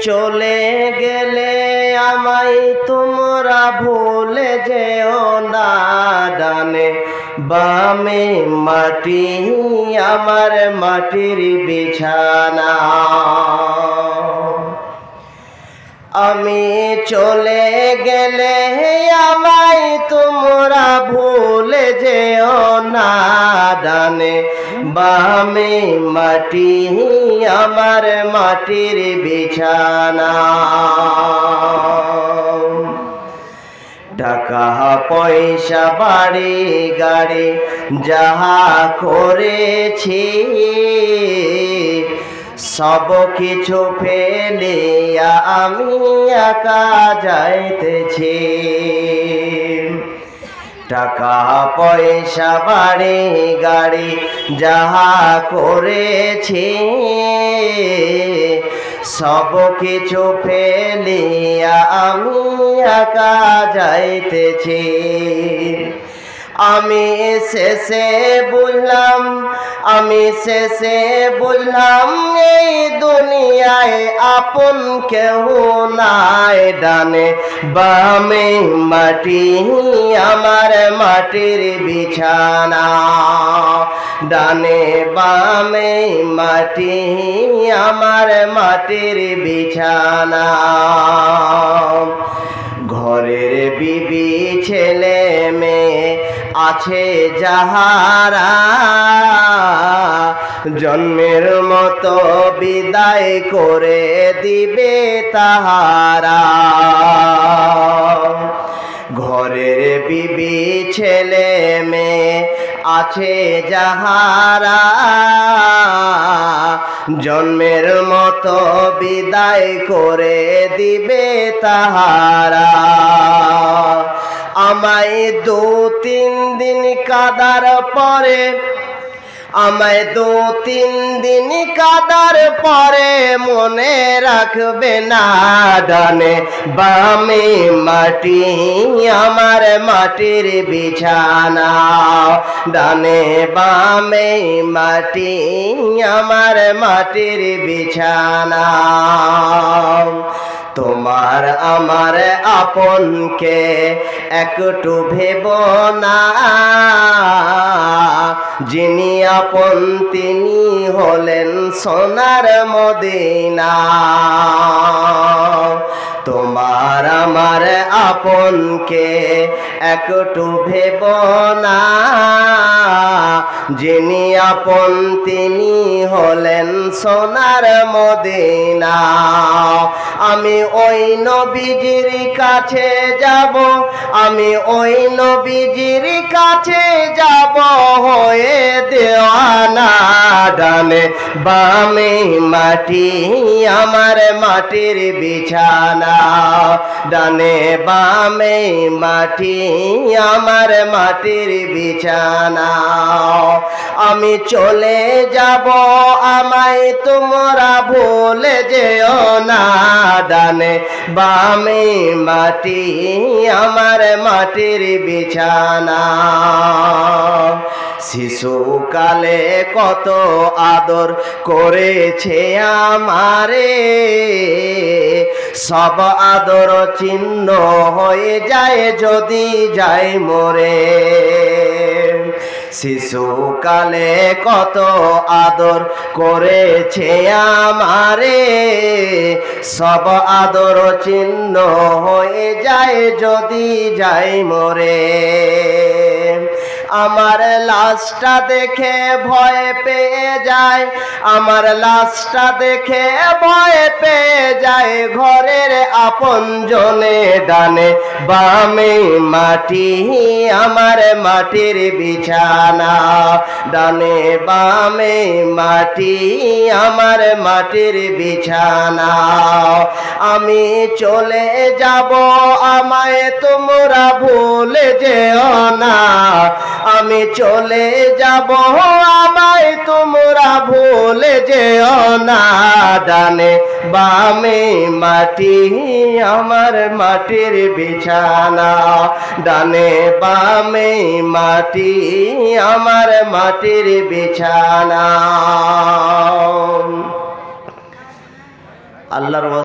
চলে গেলে আমায় তোমরা ভুলে যেও না ডানে বামে মাটি, আমার মাটির বিছানা। আমি চলে গেলে আমায় তোমরা ভুলে যেও না ডানে বামে মাটি, আমার মাটির বিছানা। টাকা, পয়সা, বাড়ি, গাড়ি, যাহা করেছি, সব কিছু ফেলিয়া আমি একা যাইতেছি। টাকা পয়সা বাড়ি গাড়ি যাহা করেছি সব কিছু ফেলিয়া আমি একা যাইতেছি। আমি শেষে বুঝলাম আমি শেষে বুঝলাম এই দুনিয়ায় আপন কেউ নাই। ডানে বামে মাটি, আমার মাটির বিছানা। ডানে বামে মাটি, আমার মাটির বিছানা। ঘরের বিবি ছেলে মেয়ে আছে যাহারা জন্মের মতো বিদায় করে দিবে তাহারা। ঘরের বিবি, ছেলে, মেয়ে আছে যাহারা জন্মের মতো বিদায় করে দিবে তাহারা। আমায় দু তিন দিন কাদার পরে, আমায় দু তিন দিন কাদার পরে মনে রাখবে না ডানে বামে মাটি, আমার মাটির বিছানা। ডানে বামে মাটি, আমার মাটির বিছানা। তোমার আমার আপনকে একটু ভেব না। যিনি আপন, তিনি হলেন সোনার মদিনা। তোমার আমার আপনকে একটু ভেব না। যিনি আপন, তিনি হলেন সোনার মদিনা। আমি ওই নবীজির কাছে যাব, আমি ওই নবীজির কাছে যাব হয়ে দেওয়ানা ডানে, বামে মাটি, আমার মাটির বিছানা, ডানে বামে মাটি, আমার মাটির বিছানা। আমি চলে যাব আমায় তোমরা ভুলে যেও না ডানে বামে মাটি, আমার মাটির বিছানা। শিশুকালে কত আদর করেছে আমারে, সব আদর চিহ্ন হয়ে যায়, যদি যায় মরে। শিশুকালে কত আদর করেছে আমারে। সব আদর চিহ্ন হয়ে যায় যদি যাই মরে। আমার লাশটা দেখে ভয় পেয়ে যায়। আমার লাশটা দেখে ভয় পেয়ে যায় ঘরের আপন জনে ডানে, বামে মাটি, আমার মাটির বিছানা। ডানে বামে মাটি, আমার মাটির বিছানা। আমি চলে যাব, আমায় তোমরা ভুলে যেও না। আমি চলে যাব, আমায় তোমরা ভুলে যেও না। ডানে বামে মাটি আমার মাটির বিছানা। ডানে বামে মাটি আমার মাটির বিছানা। আল্লাহর